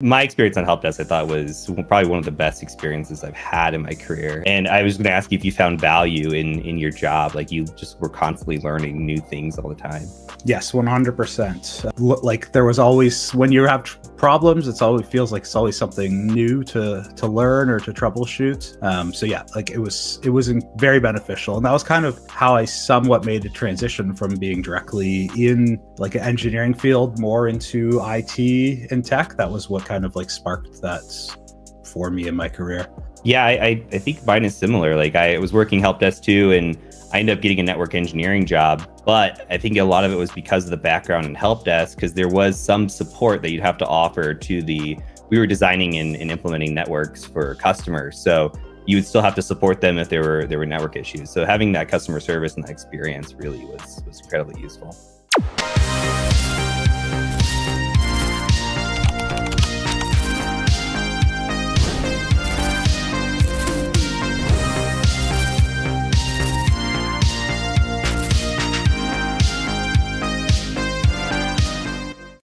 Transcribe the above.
My experience on help desk, I thought, was probably one of the best experiences I've had in my career. And I was going to ask you if you found value in in your job, like you just were constantly learning new things all the time. Yes, one hundred percent. Like there was always when you have problems, it's always feels like it's always something new to to learn or to troubleshoot. Um, so yeah, like it was it was very beneficial, and that was kind of how I somewhat made a transition from being directly in like an engineering field more into IT and tech. That was what kind of like sparked that for me in my career. Yeah, I, I think mine is similar. Like I was working help desk too, and I ended up getting a network engineering job. But I think a lot of it was because of the background in help desk, because there was some support that you'd have to offer to the. We were designing and, and implementing networks for customers, so you would still have to support them if there were there were network issues. So having that customer service and that experience really was was incredibly useful.